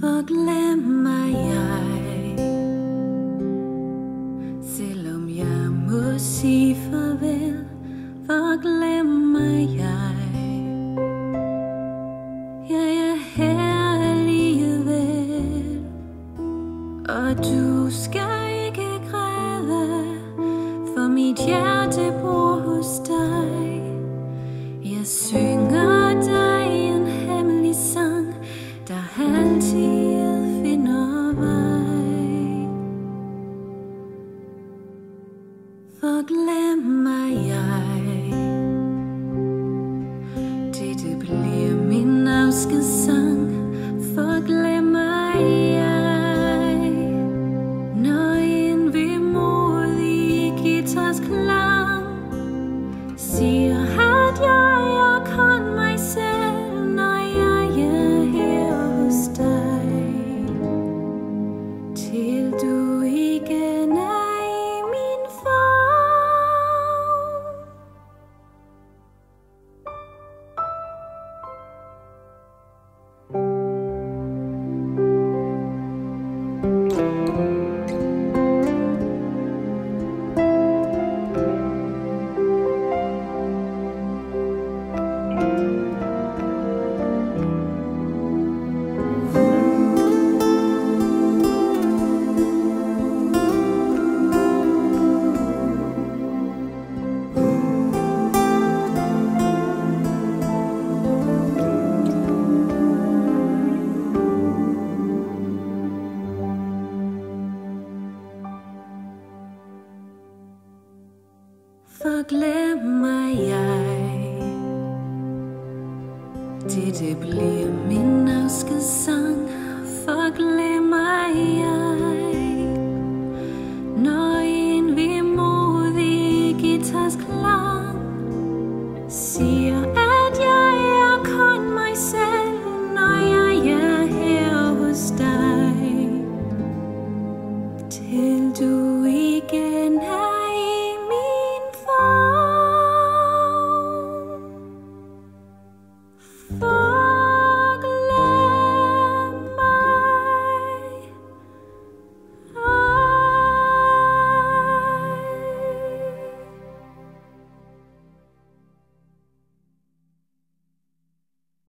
For glemmer jeg. Selvom jeg må sige farvel For glemmer jeg. Jeg er her alligevel. Og du skal ikke græde For mit hjerte bor hos dig. Jeg synger For glemmer jeg Dette bliver min afskedssang For glemmer jeg Når en vemodig guitars klang For glemmer jeg Dette bliver min afskedssang for